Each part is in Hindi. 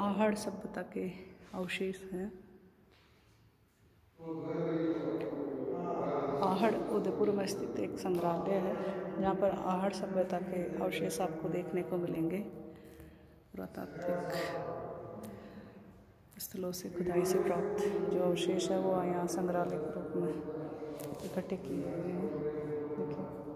आहड़ सभ्यता के अवशेष हैं। आहड़ उदयपुर में स्थित एक संग्रहालय है, जहाँ पर आहड़ सभ्यता के अवशेष आपको देखने को मिलेंगे। पुरातात्विक स्थलों से खुदाई से प्राप्त जो अवशेष है, वो यहाँ संग्रहालय के रूप में इकट्ठे किए गए हैं। देखिए।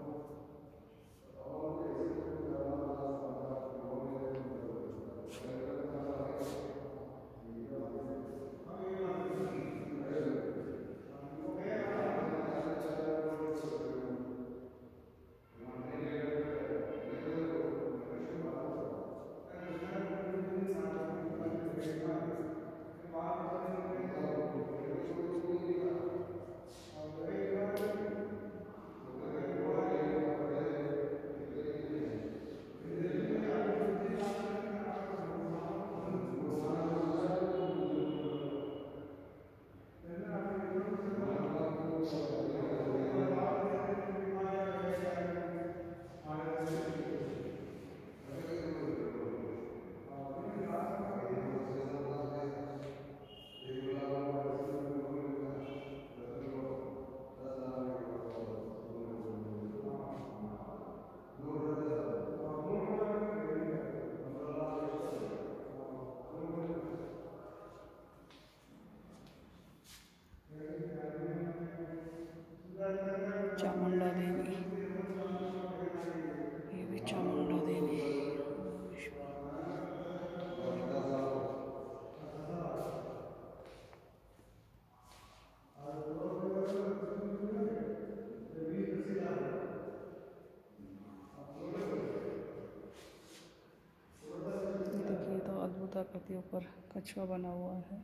अद्भुत ऊपर कछुआ बना हुआ है।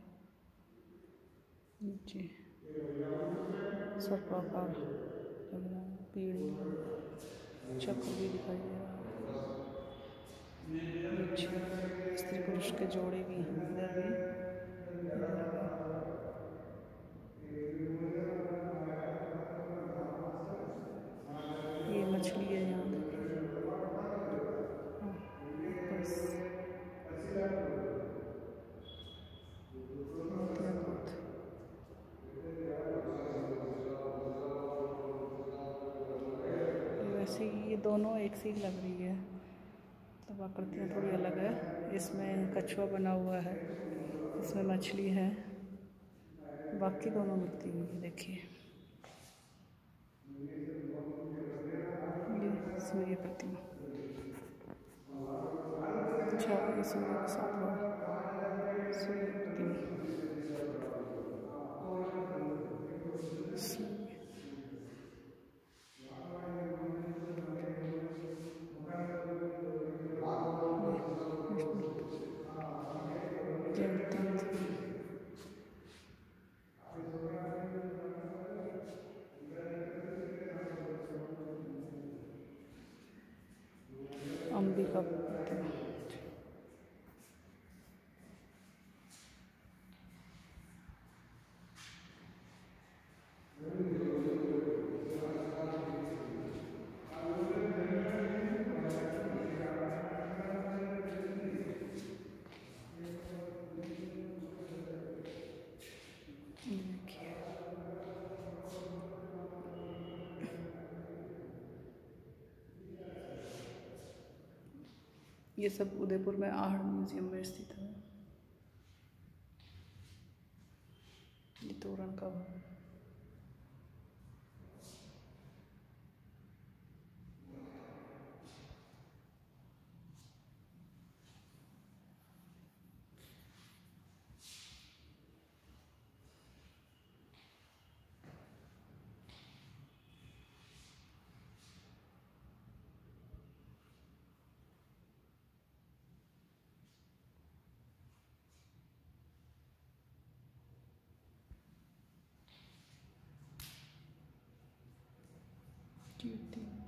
नीचे सर्पाकार लग रहा है पीढ़ी चक्र भी दिखाई दे रहा है। स्त्री पुरुष के जोड़े भी हैं। इधर भी। ही ये दोनों एक सी लग रही है। तब आकृतियाँ थोड़ी अलग है। इसमें कछुआ बना हुआ है। इसमें मछली है। बाकी दोनों हुई देखिए। सूर्य प्रतिमा। अच्छा सूर्य सूर्य प्रतिमा। pública. ये सब उदयपुर में आहड़ म्यूज़ियम में स्थित है। ये तोरण का do you think?